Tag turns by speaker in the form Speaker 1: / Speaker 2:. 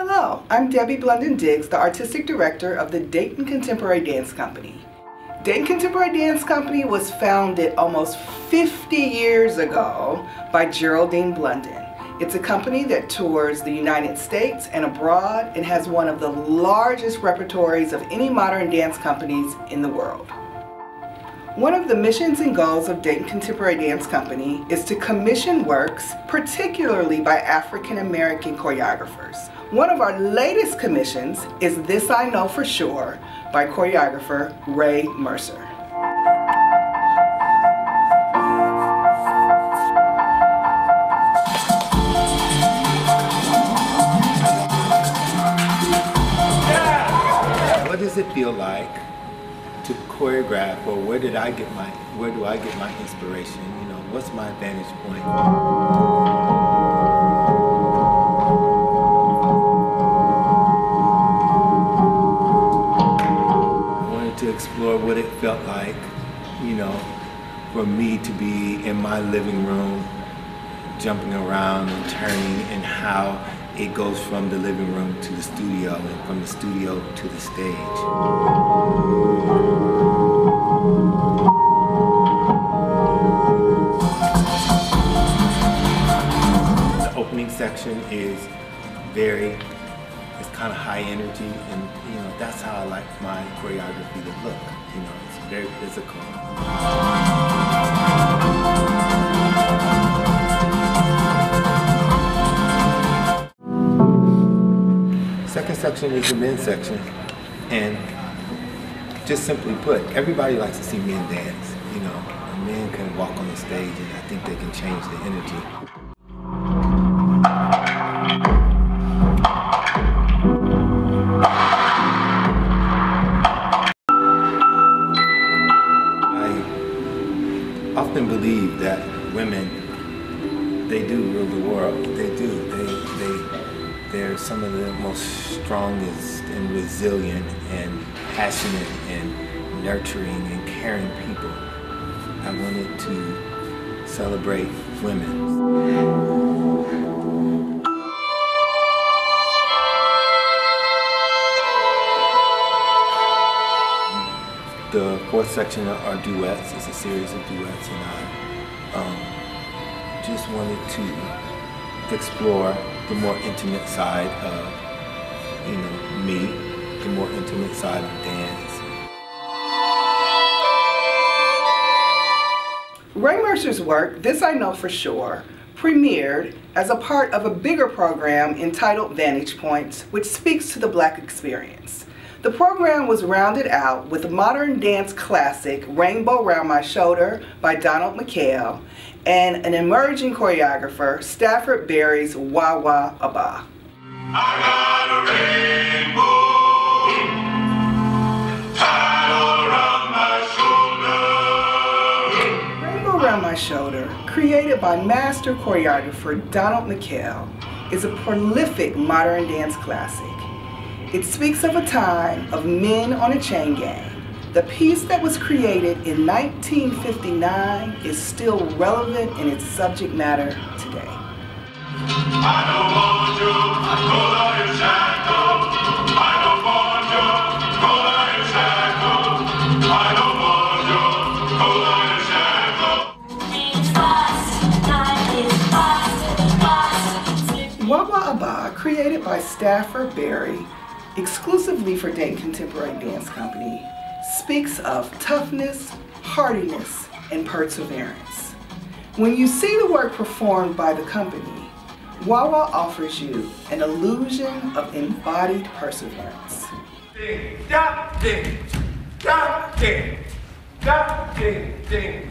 Speaker 1: Hello, I'm Debbie Blunden Diggs, the Artistic Director of the Dayton Contemporary Dance Company. Dayton Contemporary Dance Company was founded almost 50 years ago by Geraldine Blunden. It's a company that tours the United States and abroad and has one of the largest repertories of any modern dance companies in the world. One of the missions and goals of Dayton Contemporary Dance Company is to commission works, particularly by African American choreographers. One of our latest commissions is This I Know For Sure by choreographer Ray Mercer.
Speaker 2: What does it feel like to choreograph or where did I get my where do I get my inspiration? You know, what's my vantage point? I wanted to explore what it felt like, you know, for me to be in my living room, jumping around and turning, and how it goes from the living room to the studio, and from the studio to the stage. The opening section is very it's kind of high energy, and you know that's how I like my choreography to look. You know, it's very physical. Section is the men's section, and just simply put, everybody likes to see men dance. You know, men can walk on the stage, and I think they can change the energy. I often believe that women, they do rule the world. They do. They, they, they're some of the most strongest and resilient and passionate and nurturing and caring people. I wanted to celebrate women. The fourth section are duets. It's a series of duets, and I um, just wanted to explore the more intimate side of, you know, me, the more intimate side of dance.
Speaker 1: Ray Mercer's work, This I Know For Sure, premiered as a part of a bigger program entitled Vantage Points, which speaks to the black experience. The program was rounded out with a modern dance classic, Rainbow Round My Shoulder by Donald McKayle, and an emerging choreographer, Stafford Berry's Wawa Aba. Rainbow Round My Shoulder, created by master choreographer Donald McKayle, is a prolific modern dance classic. It speaks of a time of men on a chain gang. The piece that was created in 1959 is still relevant in its subject matter today. Wawa Aba, created by Stafford Berry, exclusively for Dayton Contemporary Dance Company, speaks of toughness, hardiness, and perseverance. When you see the work performed by the company, Wah offers you an illusion of embodied perseverance. Ding, da, ding, da, ding, da, ding, ding,